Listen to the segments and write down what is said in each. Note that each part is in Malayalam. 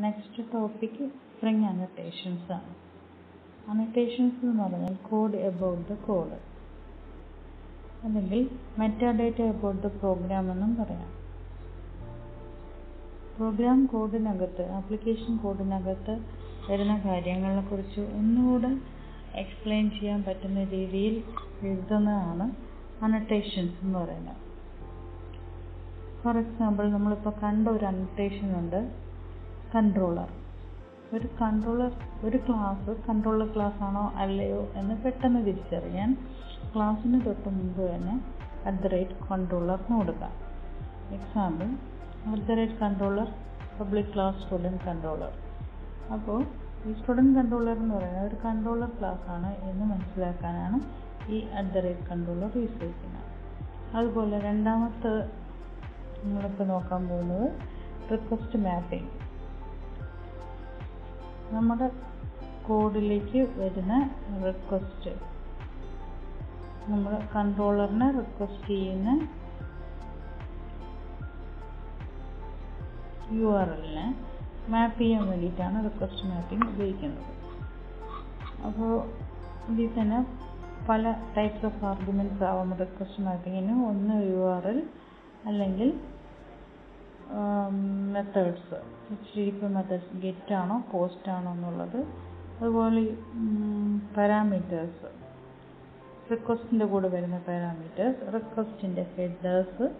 നെക്സ്റ്റ് ടോപ്പിക് സ്പ്രിംഗ് അനോട്ടേഷൻസ് ആണ് അനോട്ടേഷൻസ് എന്ന് പറഞ്ഞാൽ കോഡ് എബൌട്ട് ദ കോഡ് അല്ലെങ്കിൽ മെറ്റാഡേറ്റ എബൌട്ട് ദ പ്രോഗ്രാം എന്നും പറയാം. പ്രോഗ്രാം കോഡിനകത്ത് ആപ്ലിക്കേഷൻ കോഡിനകത്ത് വരുന്ന കാര്യങ്ങളെക്കുറിച്ച് ഒന്നുകൂടെ എക്സ്പ്ലെയിൻ ചെയ്യാൻ പറ്റുന്ന രീതിയിൽ എഴുതുന്നതാണ് അനോട്ടേഷൻസ് എന്ന് പറയുന്നത്. ഫോർ എക്സാമ്പിൾ നമ്മളിപ്പോൾ കണ്ട ഒരു അനോട്ടേഷൻ ഉണ്ട്. കൺട്രോളർ ഒരു കൺട്രോളർ ഒരു ക്ലാസ് കൺട്രോളർ ക്ലാസ് ആണോ അല്ലയോ എന്ന് പെട്ടെന്ന് തിരിച്ചറിയാൻ ക്ലാസ്സിന് തൊട്ട് മുമ്പ് തന്നെ എന്ന് കൊടുക്കാം. Example controller public class student controller അപ്പോൾ ഈ സ്റ്റുഡന്റ് കൺട്രോളർ എന്ന് പറയുന്നത് ഒരു കൺട്രോളർ ക്ലാസ് ആണ് എന്ന് മനസ്സിലാക്കാനാണ് ഈ കൺട്രോളർ യൂസ് ചെയ്യുന്നത്. അതുപോലെ രണ്ടാമത്തെ നമ്മളിപ്പോൾ നോക്കാൻ പോകുന്നത് റിക്വസ്റ്റ് മാപ്പിംഗ് നമ്മുടെ കോഡിലേക്ക് വരുന്ന റിക്വസ്റ്റ് നമ്മൾ കൺട്രോളറിനെ റിക്വസ്റ്റ് ചെയ്യുന്ന യു ആർ എല്ലിനെ മാപ്പ് ചെയ്യാൻ വേണ്ടിയിട്ടാണ് റിക്വസ്റ്റ് മാപ്പിംഗ് ഉപയോഗിക്കുന്നത്. അപ്പോൾ ഇതിൽ തന്നെ പല ടൈപ്സ് ഓഫ് ആർഗ്യുമെന്റ്സ് ആവാം റിക്വസ്റ്റ് മാപ്പിങ്ങിന് ഒന്ന് യു ആർ എൽ അല്ലെങ്കിൽ മെത്തേഡ്സ് ചിരിപ്പ് മെത്തേഡ്സ് പോസ്റ്റ് ആണോ എന്നുള്ളത്. അതുപോലെ പാരാമീറ്റേഴ്സ് റിക്വസ്റ്റിന്റെ കൂടെ വരുന്ന പാരാമീറ്റേഴ്സ് റിക്വസ്റ്റിന്റെ ഹെഡേഴ്സ്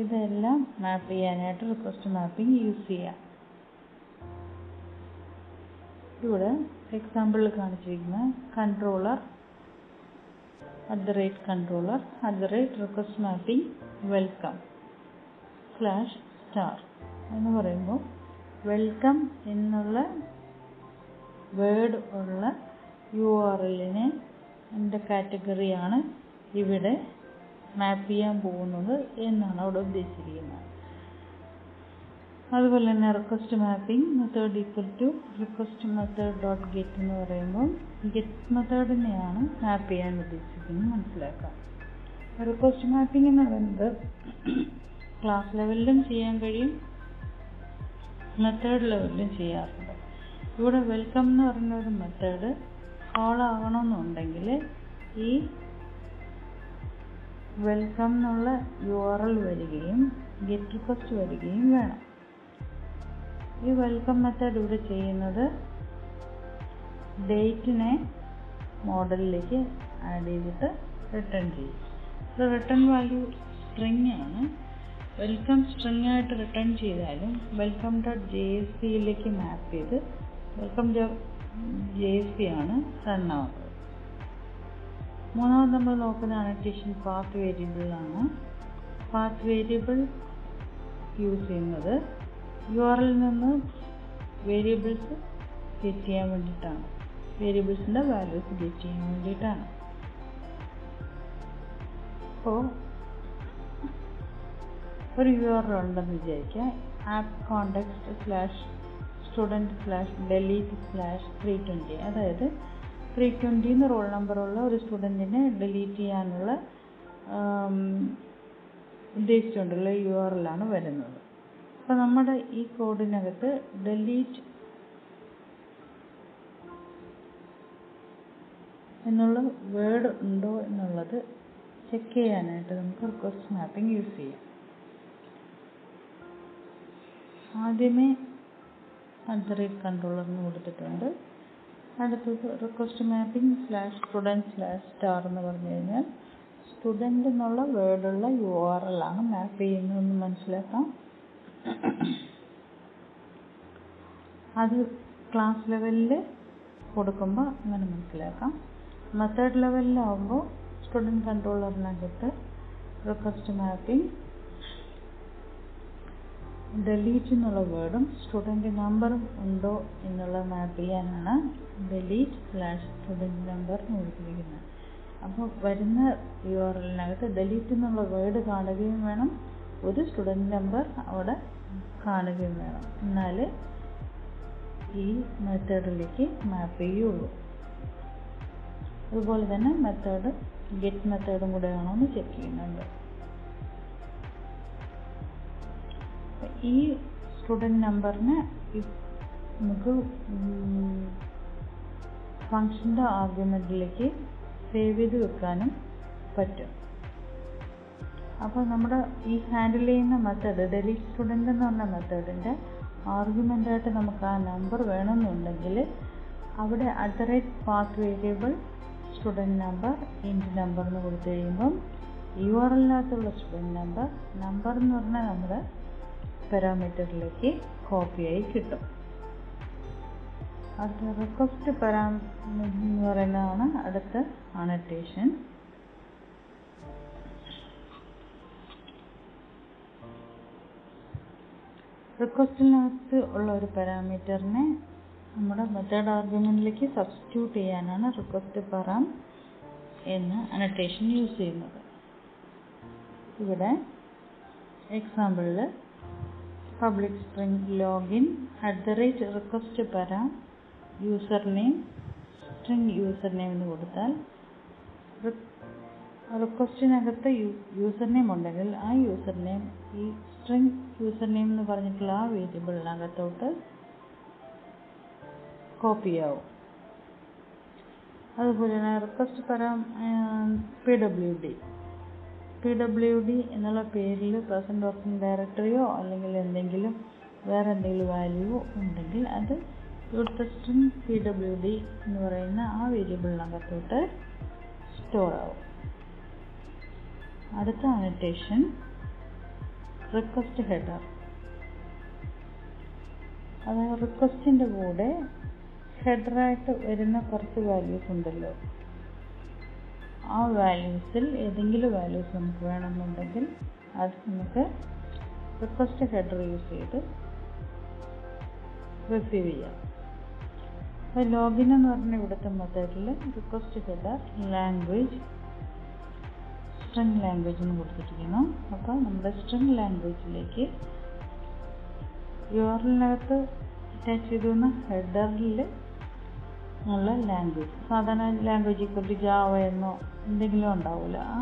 ഇതെല്ലാം മാപ്പ് ചെയ്യാനായിട്ട് റിക്വസ്റ്റ് മാപ്പിംഗ് യൂസ് ചെയ്യാം. ഇവിടെ എക്സാമ്പിളിൽ കാണിച്ചിരിക്കുന്ന controller at the rate controller at the rate request mapping welcome slash star എന്ന് പറയുമ്പോൾ വെൽക്കം എന്നുള്ള വേർഡ് ഉള്ള യു ആർ എല്ലിനെ എന്റെ കാറ്റഗറിയാണ് ഇവിടെ മാപ്പ് ചെയ്യാൻ പോകുന്നത് എന്നാണ് അവിടെ ഉദ്ദേശിക്കുന്നത് അതുപോലെ തന്നെ request mapping method equal to request method dot get എന്ന് പറയുമ്പോൾ ഗെറ്റ് മെത്തേഡിനെയാണ് മാപ്പ് ചെയ്യാൻ ഉദ്ദേശിക്കുന്നത്. മനസ്സിലാക്കാം. റിക്വസ്റ്റ് മാപ്പിംഗ് എന്ന് പറയുന്നത് ക്ലാസ് ലെവലിലും ചെയ്യാൻ കഴിയും. മെത്തേഡ് ലെവലിലും ചെയ്യാറുണ്ട്. ഇവിടെ വെൽക്കം എന്ന് പറയുന്ന ഒരു മെത്തേഡ് കോൾ ആവണമെന്നുണ്ടെങ്കിൽ ഈ വെൽക്കം എന്നുള്ള യു ആർ എൽ വരികയും ഗെറ്റ് റിക്വസ്റ്റ് വരികയും വേണം. ഈ വെൽക്കം മെത്തേഡ് ഇവിടെ ചെയ്യുന്നത് ഡേറ്റിനെ മോഡലിലേക്ക് ആഡ് ചെയ്തിട്ട് റിട്ടേൺ ചെയ്യും. റിട്ടേൺ വാല്യൂ സ്ട്രിങ് ആണ്. വെൽക്കം സ്ട്രിംഗ് ആയിട്ട് റിട്ടേൺ ചെയ്താലും വെൽക്കം ഡോട്ട് ജെ എസ് പിയിലേക്ക് മാപ്പ് ചെയ്ത് വെൽക്കം ജെ എസ് പി ആണ് റൺ ആവുന്നത്. മൂന്നാമത് നമ്മൾ നോക്കുന്ന അനറ്റേഷൻ പാത്ത് വേരിയബിളാണ് പാത്ത് വേരിയബിൾ യൂസ് ചെയ്യുന്നത് യു ആറിൽ നിന്ന് വേരിയബിൾസ് ഗെറ്റ് ചെയ്യാൻ വേണ്ടിയിട്ടാണ്. വേരിയബിൾസിന്റെ വാല്യൂസ് ഗെറ്റ് ചെയ്യാൻ വേണ്ടിയിട്ടാണ്. അപ്പോൾ ഒരു എൽ ഉണ്ടെന്ന് വിചാരിക്കുക ഡെലീറ്റ് സ്ലാഷ് ത്രീ ട്വന്റി അതായത് ത്രീ ട്വന്റി എന്ന റോൾ നമ്പറുള്ള ഒരു സ്റ്റുഡന്റിനെ ഡിലീറ്റ് ചെയ്യാനുള്ള ഉദ്ദേശിച്ചുകൊണ്ടുള്ള ആർ എല്ലാണ് വരുന്നത്. അപ്പോൾ നമ്മുടെ ഈ കോഡിനകത്ത് ഡെലീറ്റ് എന്നുള്ള വേർഡ് ഉണ്ടോ എന്നുള്ളത് ചെക്ക് ചെയ്യാനായിട്ട് നമുക്ക് റിക്വസ്റ്റ് മാപ്പിംഗ് യൂസ് ചെയ്യാം. ആദ്യമേ റേറ്റ് കൺട്രോളറിന് കൊടുത്തിട്ടുണ്ട്. അടുത്തത് request mapping slash student slash star എന്ന് പറഞ്ഞു കഴിഞ്ഞാൽ സ്റ്റുഡന്റ് എന്നുള്ള വേർഡുള്ള എൽ ആണ് മാപ്പ് ചെയ്യുന്നതെന്ന് മനസ്സിലാക്കാം. അത് ക്ലാസ് ലെവലിൽ കൊടുക്കുമ്പോൾ അങ്ങനെ മനസ്സിലാക്കാം. മെത്തേഡ് ലെവലിലാവുമ്പോൾ സ്റ്റുഡന്റ് കൺട്രോളറിനകത്ത് റിക്വസ്റ്റ് മാപ്പിംഗ് ഡെലീറ്റ് എന്നുള്ള വേർഡും സ്റ്റുഡന്റ് നമ്പറും ഉണ്ടോ എന്നുള്ള മാപ്പ് ചെയ്യാനാണ് സ്ലാഷ് സ്റ്റുഡന്റ് നമ്പർ എന്ന് കൊടുത്തിരിക്കുന്നത് അപ്പോൾ വരുന്ന യു ആർ എല്ലിനകത്ത് ഡെലീറ്റ് എന്നുള്ള വേർഡ് കാണുകയും വേണം. ഒരു സ്റ്റുഡന്റ് നമ്പർ അവിടെ കാണുകയും വേണം. എന്നാൽ ഈ മെത്തേഡിലേക്ക് മാപ്പ് ചെയ്യുള്ളൂ. അതുപോലെ തന്നെ മെത്തേഡ് ഗെറ്റ് മെത്തേഡും കൂടെ ആണോ എന്ന് ചെക്ക് ചെയ്യുന്നുണ്ട്. ഈ സ്റ്റുഡന്റ് നമ്പറിന് നമുക്ക് ഫങ്ഷന്റെ ആർഗ്യുമെന്റിലേക്ക് സേവ് ചെയ്ത് വെക്കാനും പറ്റും. അപ്പോൾ നമ്മുടെ ഈ ഹാൻഡിൽ ചെയ്യുന്ന മെത്തേഡ് ഡെലീറ്റ് സ്റ്റുഡന്റ് എന്ന് പറഞ്ഞ മെത്തേഡിന്റെ ആർഗ്യുമെന്റായിട്ട് നമുക്ക് ആ നമ്പർ വേണമെന്നുണ്ടെങ്കിൽ അവിടെ at rate path variable student number int number എന്ന് കൊടുത്തു കഴിയുമ്പം യു ആർ എല്ലാത്തുള്ള സ്റ്റുഡന്റ് നമ്പർ നമ്പർ എന്ന് പറഞ്ഞാൽ നമ്മുടെ പാരാമീറ്ററിലേക്ക് കോപ്പിയായി കിട്ടും. അടുത്ത റിക്വസ്റ്റ് പാരാമീറ്റർ എന്ന് പറയുന്നതാണ് അടുത്ത അണറ്റേഷൻ റിക്വസ്റ്റിനകത്ത് ഉള്ള ഒരു പാരാമീറ്ററിനെ നമ്മുടെ മെത്തേഡ് ആർഗ്യുമെന്റിലേക്ക് സബ്സ്റ്റിറ്റ്യൂട്ട് ചെയ്യാനാണ് റിക്വസ്റ്റ് പറാം എന്ന് അനറ്റേഷൻ യൂസ് ചെയ്യുന്നത്. ഇവിടെ എക്സാമ്പിളിൽ public string login at the rate request param user name string user name എന്ന് കൊടുത്താൽ റിക്വസ്റ്റിനകത്ത് യൂസർ നെയിം ഉണ്ടെങ്കിൽ ആ യൂസർ നെയിം ഈ സ്ട്രിംഗ് യൂസർ നെയിം എന്ന് പറഞ്ഞിട്ടുള്ള ആ വേരിയബിളിനകത്തോട്ട് കോപ്പി ആവും. അതുപോലെ തന്നെ P W D P W D എന്നുള്ള പേരിൽ പ്രസന്റ് വർക്കിംഗ് ഡയറക്ടറിയോ അല്ലെങ്കിൽ എന്തെങ്കിലും വേറെ എന്തെങ്കിലും വാല്യൂ ഉണ്ടെങ്കിൽ അത് ഇവിടുത്തെ സ്ട്രിംഗ് പി ഡബ്ല്യു ഡി എന്ന് പറയുന്ന ആ വേരിയബിളിനകത്തോട്ട് സ്റ്റോർ ആവും. അടുത്ത അനറ്റേഷൻ റിക്വസ്റ്റ് ഹെഡർ അതായത് റിക്വസ്റ്റിന്റെ കൂടെ ഹെഡറായിട്ട് വരുന്ന കുറച്ച് വാല്യൂസ് ഉണ്ടല്ലോ. ആ വാല്യൂസിൽ ഏതെങ്കിലും വാല്യൂസ് നമുക്ക് വേണമെന്നുണ്ടെങ്കിൽ അത് നമുക്ക് റിക്വസ്റ്റ് ഹെഡർ യൂസ് ചെയ്ത് റിസീവ് ചെയ്യാം. അപ്പോൾ ലോഗിൻ എന്ന് പറഞ്ഞ ഇവിടുത്തെ മെത്തേഡിൽ request header language string language എന്ന് കൊടുത്തിരിക്കുന്നു. അപ്പോൾ നമ്മുടെ സ്ട്രിംഗ് ലാംഗ്വേജിലേക്ക് യുആറിനകത്ത് അറ്റാച്ച് ചെയ്തിരുന്ന ഹെഡറിൽ ഉള്ള ലാംഗ്വേജ് സാധാരണ ലാംഗ്വേജ് ഇക്വൽ ടു ജാവ എന്നോ എന്തെങ്കിലും ഉണ്ടാവില്ല ആ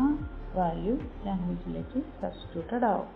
വാല്യൂ ലാംഗ്വേജിലേക്ക് സബ്സ്റ്റിറ്റ്യൂട്ടഡ് ആവും.